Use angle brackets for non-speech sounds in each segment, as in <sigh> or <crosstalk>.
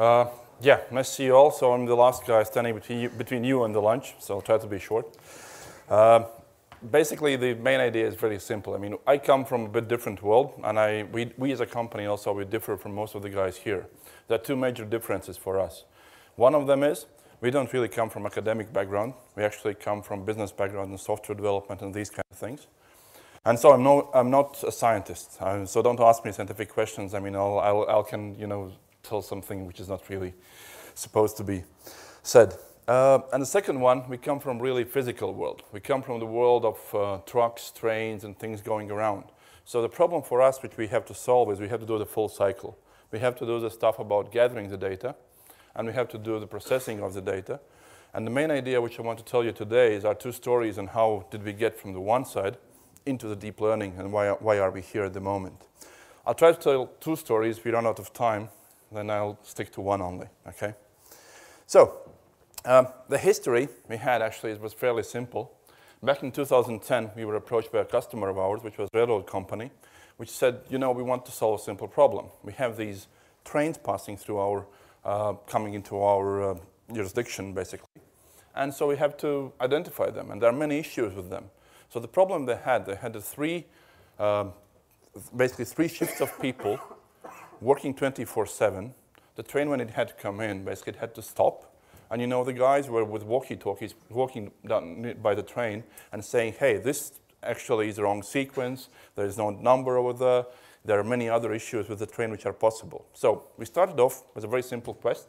Uh, yeah, nice to see you all. So I'm the last guy standing between you, between you and the lunch, so I'll try to be short. Uh, basically, the main idea is very simple. I mean, I come from a bit different world, and I, we, we as a company also, we differ from most of the guys here. There are two major differences for us. One of them is we don't really come from academic background. We actually come from business background and software development and these kind of things. And so I'm, no, I'm not a scientist. Uh, so don't ask me scientific questions. I mean, I'll, I'll, I'll can, you know, tell something which is not really supposed to be said. Uh, and the second one, we come from really physical world. We come from the world of uh, trucks, trains, and things going around. So the problem for us, which we have to solve, is we have to do the full cycle. We have to do the stuff about gathering the data, and we have to do the processing of the data. And the main idea which I want to tell you today is our two stories and how did we get from the one side into the deep learning and why, why are we here at the moment. I'll try to tell two stories. We run out of time, then I'll stick to one only, okay? So, um, the history we had actually was fairly simple. Back in 2010, we were approached by a customer of ours, which was a railroad company, which said, you know, we want to solve a simple problem. We have these trains passing through our, uh, coming into our uh, jurisdiction, basically. And so we have to identify them, and there are many issues with them. So the problem they had, they had three, um, basically three shifts of people working 24-7. The train, when it had to come in, basically had to stop. And you know, the guys were with walkie-talkies walking down by the train and saying, hey, this actually is the wrong sequence. There's no number over there. There are many other issues with the train which are possible. So we started off with a very simple quest,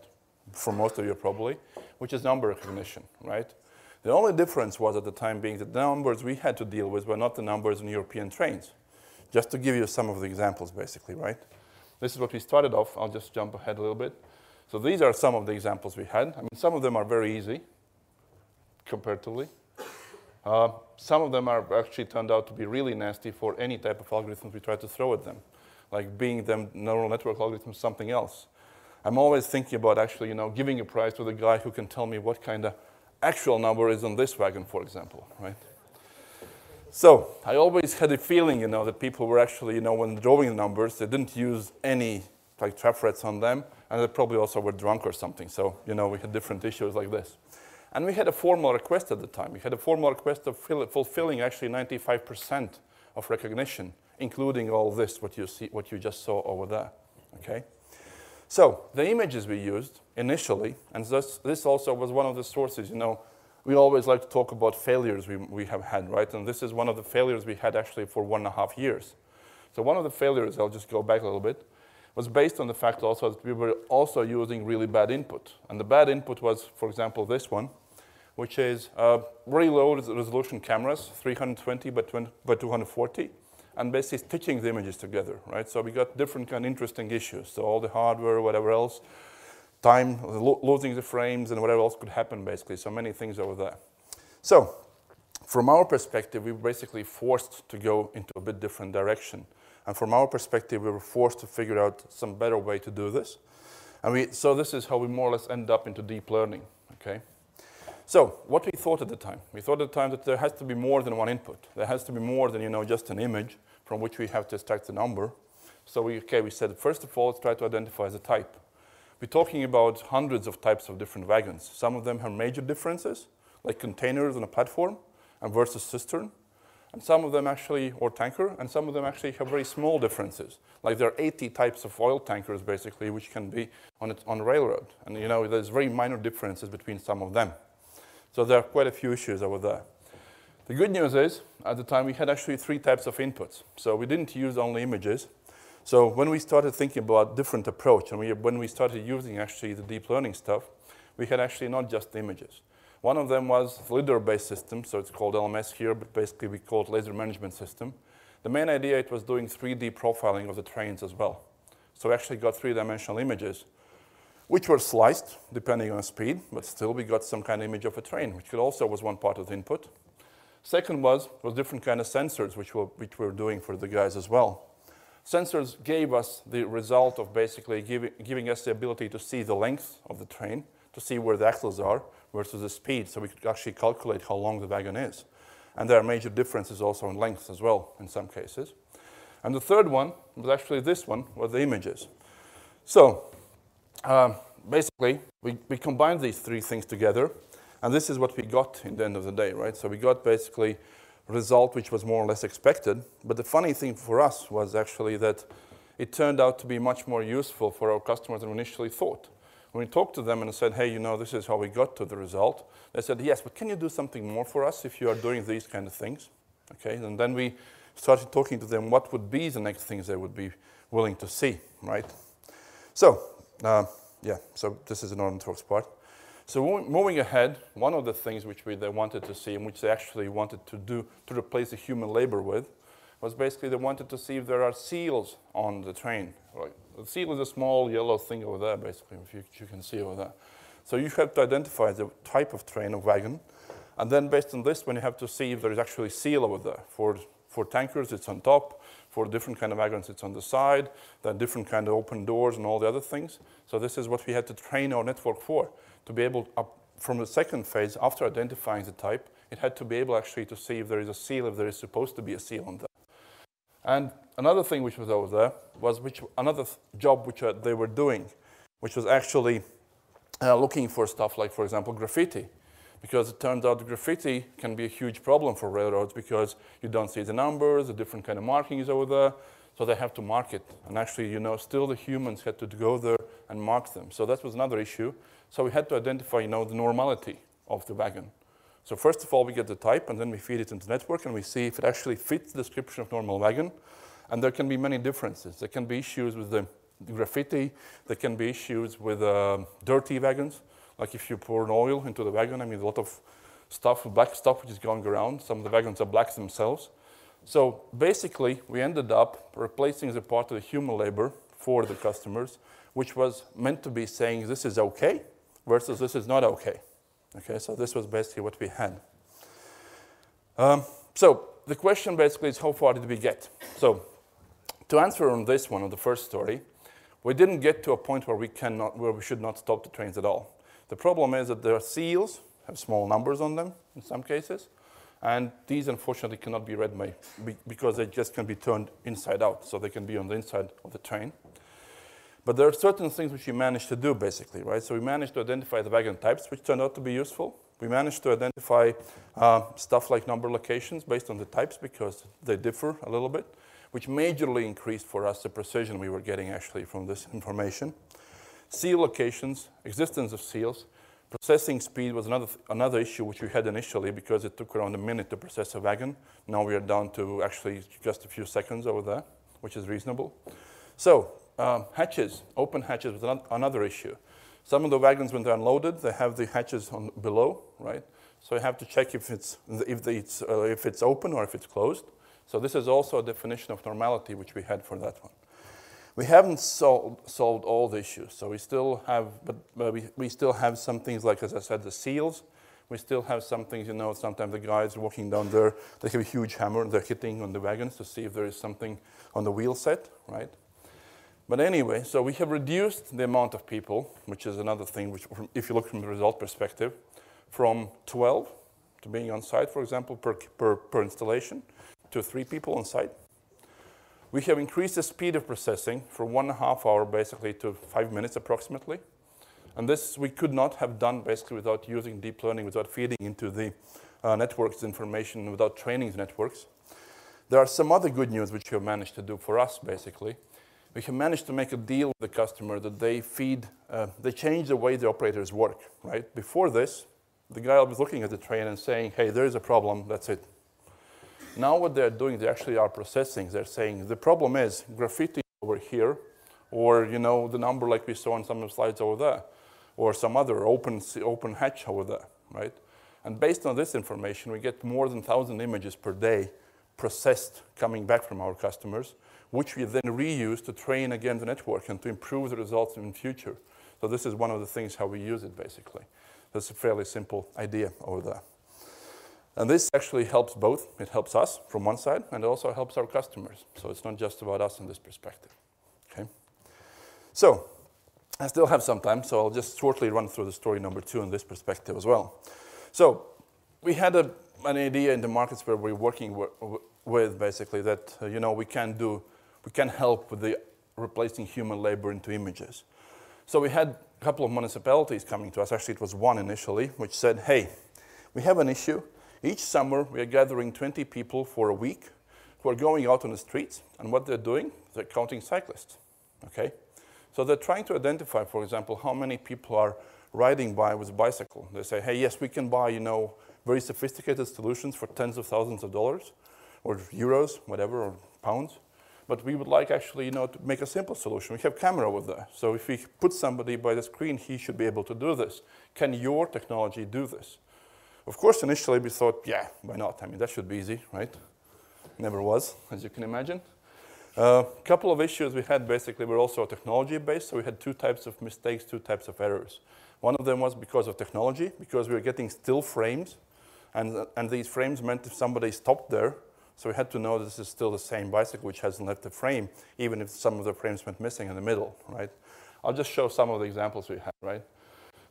for most of you probably, which is number recognition, right? The only difference was at the time being that the numbers we had to deal with were not the numbers in European trains. Just to give you some of the examples, basically, right? This is what we started off. I'll just jump ahead a little bit. So these are some of the examples we had. I mean, some of them are very easy, comparatively. Uh, some of them are actually turned out to be really nasty for any type of algorithms we try to throw at them, like being them neural network algorithms something else. I'm always thinking about actually, you know, giving a prize to the guy who can tell me what kind of actual number is on this wagon, for example, right? So I always had a feeling, you know, that people were actually, you know, when drawing the numbers, they didn't use any like trap threads on them, and they probably also were drunk or something. So, you know, we had different issues like this. And we had a formal request at the time. We had a formal request of fulfilling actually 95% of recognition, including all this, what you, see, what you just saw over there, okay? So the images we used initially, and this, this also was one of the sources, you know, we always like to talk about failures we, we have had, right? And this is one of the failures we had actually for one and a half years. So one of the failures, I'll just go back a little bit, was based on the fact also that we were also using really bad input. And the bad input was, for example, this one, which is uh, very low resolution cameras, 320 by, 20, by 240 and basically stitching the images together, right? So we got different kind of interesting issues. So all the hardware, whatever else, time, lo losing the frames, and whatever else could happen, basically. So many things over there. So from our perspective, we were basically forced to go into a bit different direction. And from our perspective, we were forced to figure out some better way to do this. And we, so this is how we more or less end up into deep learning, okay? So what we thought at the time, we thought at the time that there has to be more than one input. There has to be more than you know just an image from which we have to extract the number. So we, okay, we said first of all, let's try to identify the type. We're talking about hundreds of types of different wagons. Some of them have major differences, like containers on a platform and versus cistern. And some of them actually, or tanker, and some of them actually have very small differences. Like there are 80 types of oil tankers, basically, which can be on on railroad. And you know, there's very minor differences between some of them. So there are quite a few issues over there. The good news is, at the time, we had actually three types of inputs. So we didn't use only images. So when we started thinking about different approach, and we, when we started using actually the deep learning stuff, we had actually not just images. One of them was LIDAR-based system, so it's called LMS here, but basically we call it laser management system. The main idea, it was doing 3D profiling of the trains as well. So we actually got three-dimensional images which were sliced depending on speed, but still we got some kind of image of a train, which also was one part of the input. Second was, was different kind of sensors, which, were, which we were doing for the guys as well. Sensors gave us the result of basically giving, giving us the ability to see the length of the train, to see where the axles are versus the speed, so we could actually calculate how long the wagon is. And there are major differences also in length as well in some cases. And the third one was actually this one, was the images. So um, basically, we, we combined these three things together, and this is what we got in the end of the day, right? So we got basically result which was more or less expected. But the funny thing for us was actually that it turned out to be much more useful for our customers than we initially thought. When we talked to them and said, hey, you know, this is how we got to the result, they said, yes, but can you do something more for us if you are doing these kind of things? Okay, and then we started talking to them what would be the next things they would be willing to see, right? So, uh, yeah, so this is the neural networks part. So moving ahead, one of the things which we, they wanted to see and which they actually wanted to do to replace the human labor with was basically they wanted to see if there are seals on the train. The seal is a small yellow thing over there, basically, if you, you can see over there. So you have to identify the type of train or wagon, and then based on this, when you have to see if there is actually seal over there. For, for tankers, it's on top. For different kind of wagons, it's on the side. There are different kind of open doors and all the other things. So this is what we had to train our network for, to be able, from the second phase, after identifying the type, it had to be able actually to see if there is a seal, if there is supposed to be a seal on that. And another thing which was over there was which, another job which uh, they were doing, which was actually uh, looking for stuff like, for example, graffiti. Because it turns out graffiti can be a huge problem for railroads because you don't see the numbers, the different kind of markings over there. So they have to mark it. And actually, you know, still the humans had to go there and mark them. So that was another issue. So we had to identify, you know, the normality of the wagon. So first of all, we get the type, and then we feed it into the network, and we see if it actually fits the description of normal wagon. And there can be many differences. There can be issues with the graffiti. There can be issues with uh, dirty wagons. Like if you pour an oil into the wagon, I mean, a lot of stuff, black stuff, which is going around. Some of the wagons are black themselves. So basically, we ended up replacing the part of the human labor for the customers, which was meant to be saying this is okay versus this is not okay. Okay, so this was basically what we had. Um, so the question basically is how far did we get? So to answer on this one, on the first story, we didn't get to a point where we, cannot, where we should not stop the trains at all. The problem is that are seals, have small numbers on them in some cases, and these unfortunately cannot be read by, because they just can be turned inside out, so they can be on the inside of the train. But there are certain things which we managed to do basically, right? So we managed to identify the wagon types, which turned out to be useful. We managed to identify uh, stuff like number locations based on the types because they differ a little bit, which majorly increased for us the precision we were getting actually from this information. Seal locations, existence of seals, processing speed was another, another issue which we had initially because it took around a minute to process a wagon. Now we are down to actually just a few seconds over there, which is reasonable. So um, hatches, open hatches was another issue. Some of the wagons, when they're unloaded, they have the hatches on below, right? So you have to check if it's, if it's, uh, if it's open or if it's closed. So this is also a definition of normality which we had for that one. We haven't sol solved all the issues, so we still have, but uh, we, we still have some things like, as I said, the seals. We still have some things, you know, sometimes the guys walking down there, they have a huge hammer and they're hitting on the wagons to see if there is something on the wheel set, right? But anyway, so we have reduced the amount of people, which is another thing, which if you look from the result perspective, from 12 to being on site, for example, per, per, per installation, to three people on site. We have increased the speed of processing from one and a half hour basically to five minutes approximately. And this we could not have done basically without using deep learning, without feeding into the uh, networks information, without training the networks. There are some other good news which we have managed to do for us basically we have managed to make a deal with the customer that they feed, uh, they change the way the operators work, right? Before this, the guy was looking at the train and saying, hey, there is a problem, that's it. Now what they're doing, they actually are processing. They're saying, the problem is graffiti over here, or, you know, the number like we saw on some of the slides over there, or some other open, open hatch over there, right? And based on this information, we get more than 1,000 images per day processed coming back from our customers which we then reuse to train again the network and to improve the results in future. So this is one of the things how we use it basically. That's a fairly simple idea over there. And this actually helps both. It helps us from one side and it also helps our customers. So it's not just about us in this perspective. Okay. So I still have some time, so I'll just shortly run through the story number two in this perspective as well. So we had a, an idea in the markets where we're working with basically that, uh, you know, we can do we can help with the replacing human labor into images. So we had a couple of municipalities coming to us. Actually, it was one initially, which said, hey, we have an issue. Each summer, we are gathering 20 people for a week who are going out on the streets, and what they're doing, they're counting cyclists. Okay? So they're trying to identify, for example, how many people are riding by with a bicycle. They say, hey, yes, we can buy, you know, very sophisticated solutions for tens of thousands of dollars, or euros, whatever, or pounds. But we would like actually, you know, to make a simple solution. We have camera with that. So if we put somebody by the screen, he should be able to do this. Can your technology do this? Of course, initially we thought, yeah, why not? I mean, that should be easy, right? Never was, as you can imagine. A uh, couple of issues we had basically were also technology based, so we had two types of mistakes, two types of errors. One of them was because of technology, because we were getting still frames, and, and these frames meant if somebody stopped there, so we had to know this is still the same bicycle which hasn't left the frame, even if some of the frames went missing in the middle, right? I'll just show some of the examples we had, right?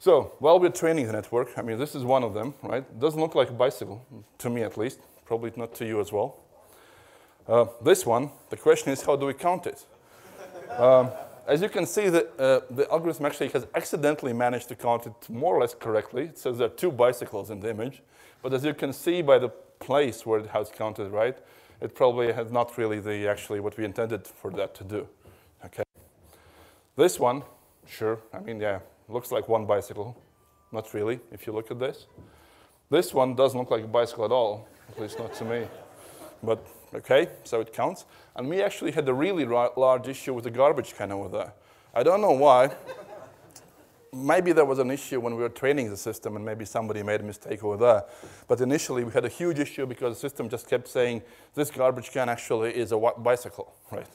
So while we're training the network, I mean, this is one of them, right? It doesn't look like a bicycle, to me at least, probably not to you as well. Uh, this one, the question is how do we count it? <laughs> Um, as you can see, the, uh, the algorithm actually has accidentally managed to count it more or less correctly. It says there are two bicycles in the image. But as you can see by the place where it has counted, right, it probably has not really the actually what we intended for that to do. Okay. This one, sure, I mean, yeah, looks like one bicycle. Not really, if you look at this. This one doesn't look like a bicycle at all, at least not to me. But okay, so it counts. And we actually had a really large issue with the garbage can over there. I don't know why. maybe there was an issue when we were training the system and maybe somebody made a mistake over there. But initially we had a huge issue because the system just kept saying this garbage can actually is a bicycle, right?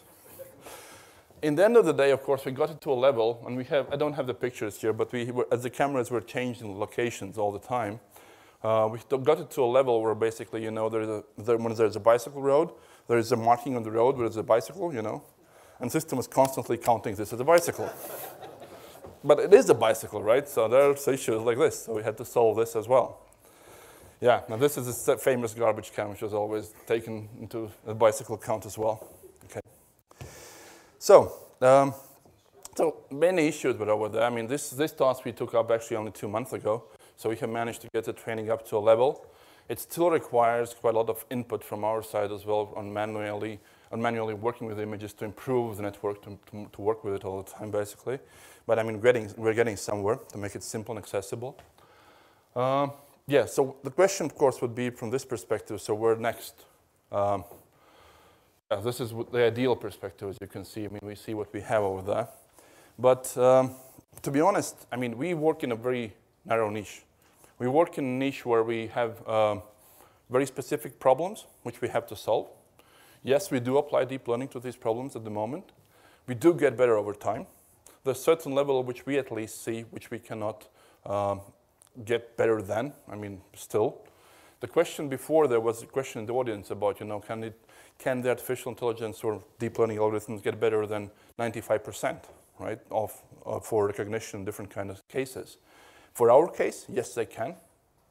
In the end of the day, of course, we got it to a level, and we have, I don't have the pictures here, but we were, as the cameras were changing locations all the time, uh, we got it to a level where basically, you know, there's a, there, when there's a bicycle road, there's a marking on the road where there's a bicycle, you know, and system is constantly counting this as a bicycle. <laughs> but it is a bicycle, right? So there's issues like this, so we had to solve this as well. Yeah, now this is a famous garbage can, which was always taken into a bicycle count as well. So, um, so many issues were over there. I mean, this, this task we took up actually only two months ago. So we have managed to get the training up to a level. It still requires quite a lot of input from our side as well on manually, on manually working with images to improve the network, to, to, to work with it all the time, basically. But I mean, getting, we're getting somewhere to make it simple and accessible. Uh, yeah, so the question, of course, would be from this perspective, so where next? Um, this is the ideal perspective, as you can see. I mean, we see what we have over there. But um, to be honest, I mean, we work in a very narrow niche. We work in a niche where we have um, very specific problems which we have to solve. Yes, we do apply deep learning to these problems at the moment. We do get better over time. There's a certain level which we at least see which we cannot um, get better than, I mean, still. The question before there was a question in the audience about, you know, can, it, can the artificial intelligence or deep learning algorithms get better than 95%, right, of, uh, for recognition in different kind of cases? For our case, yes, they can,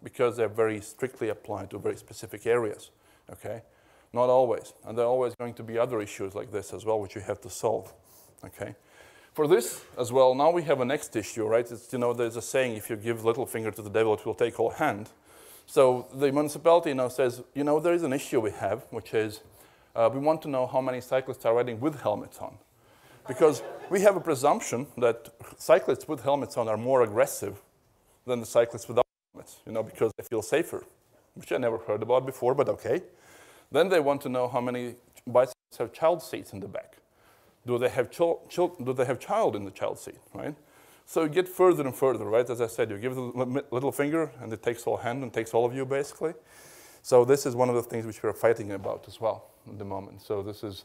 because they're very strictly applied to very specific areas, okay? Not always, and there are always going to be other issues like this as well, which you have to solve, okay? For this as well, now we have a next issue, right? It's, you know, there's a saying, if you give little finger to the devil, it will take whole hand. So the municipality now says, you know, there is an issue we have, which is uh, we want to know how many cyclists are riding with helmets on. Because we have a presumption that cyclists with helmets on are more aggressive than the cyclists without helmets, you know, because they feel safer, which I never heard about before, but okay. Then they want to know how many bicycles have child seats in the back. Do they have, do they have child in the child seat, right? So you get further and further, right? As I said, you give the little finger and it takes all hand and takes all of you basically. So this is one of the things which we're fighting about as well at the moment. So this is,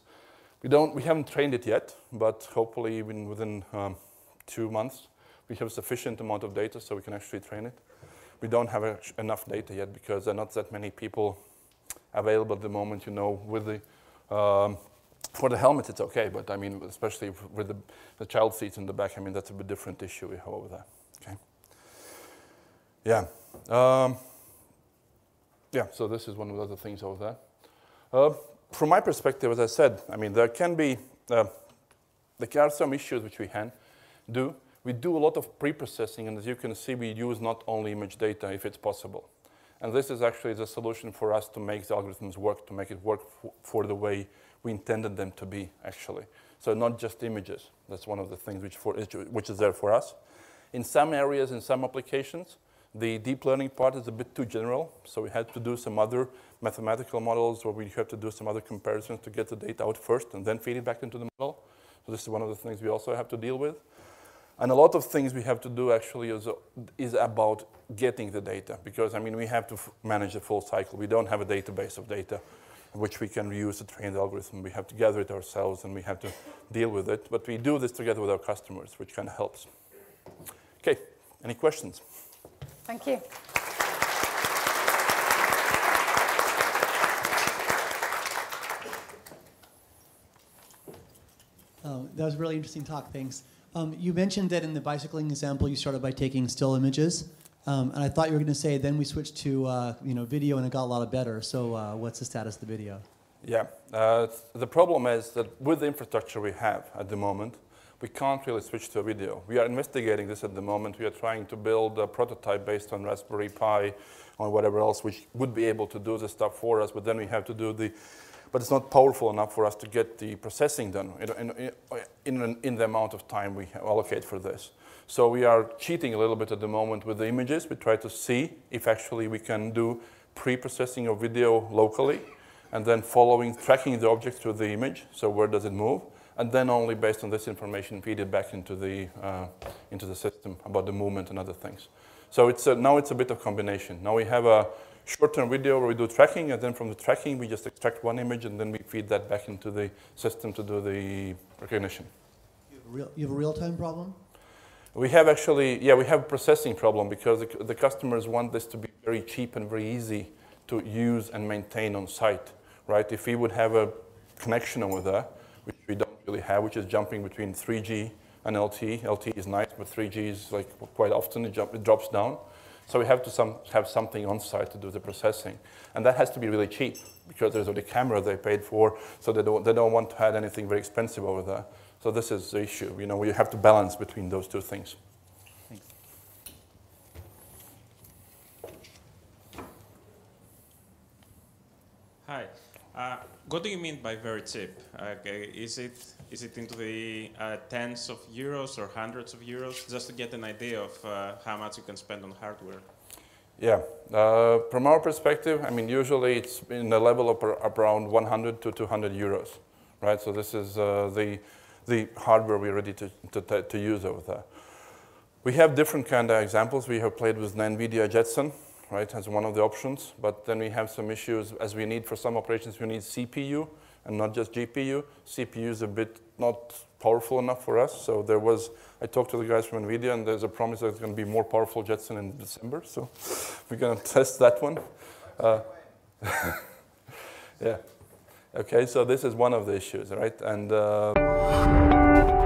we don't, we haven't trained it yet, but hopefully even within um, two months, we have sufficient amount of data so we can actually train it. We don't have enough data yet because there are not that many people available at the moment, you know, with the, um, for the helmet it's okay, but I mean, especially with the, the, child seats in the back, I mean, that's a bit different issue we have over there, okay? Yeah. Um, yeah, so this is one of the other things over there. Uh, from my perspective, as I said, I mean, there can be, uh, there are some issues which we can do, we do a lot of pre-processing, and as you can see, we use not only image data if it's possible. And this is actually the solution for us to make the algorithms work, to make it work for the way we intended them to be, actually. So not just images. That's one of the things which, for, which is there for us. In some areas, in some applications, the deep learning part is a bit too general, so we had to do some other mathematical models or we had to do some other comparisons to get the data out first and then feed it back into the model. So this is one of the things we also have to deal with. And a lot of things we have to do actually is, is about getting the data because, I mean, we have to manage the full cycle. We don't have a database of data which we can use to train the algorithm. We have to gather it ourselves and we have to deal with it. But we do this together with our customers, which kind of helps. Okay, any questions? Thank you. Um, that was a really interesting talk, thanks. Um, you mentioned that in the bicycling example, you started by taking still images. Um, and I thought you were going to say then we switched to uh, you know video and it got a lot better. So uh, what's the status of the video? Yeah, uh, the problem is that with the infrastructure we have at the moment, we can't really switch to a video. We are investigating this at the moment. We are trying to build a prototype based on Raspberry Pi or whatever else, which would be able to do the stuff for us, but then we have to do the, but it's not powerful enough for us to get the processing done in, in, in, the amount of time we allocate for this. So we are cheating a little bit at the moment with the images. We try to see if actually we can do pre-processing of video locally and then following, tracking the object through the image. So where does it move? and then only based on this information feed it back into the, uh, into the system about the movement and other things. So it's a, now it's a bit of combination. Now we have a short-term video where we do tracking, and then from the tracking we just extract one image, and then we feed that back into the system to do the recognition. You have a, real, you have a real-time problem? We have actually, yeah, we have a processing problem because the, the customers want this to be very cheap and very easy to use and maintain on site, right? If we would have a connection over there, which we don't really have, which is jumping between 3G and LTE. LTE is nice, but 3G is like quite often it, jump, it drops down. So we have to some, have something on site to do the processing. And that has to be really cheap because there's already camera they paid for, so they don't, they don't want to add anything very expensive over there. So this is the issue. You know, we have to balance between those two things. Thanks. Hi. Uh, what do you mean by very cheap? Okay, is it is it into the uh, tens of euros or hundreds of euros, just to get an idea of uh, how much you can spend on hardware? Yeah, uh, from our perspective, I mean, usually it's in the level of around 100 to 200 euros, right? So this is uh, the the hardware we're ready to, to, to use over there. We have different kind of examples. We have played with NVIDIA Jetson, right, as one of the options. But then we have some issues as we need for some operations, we need CPU and not just GPU. CPU is a bit not powerful enough for us. So there was, I talked to the guys from NVIDIA and there's a promise that it's going to be more powerful Jetson in December. So <laughs> we're going to test that one. Uh, <laughs> yeah. Okay, so this is one of the issues, right? And uh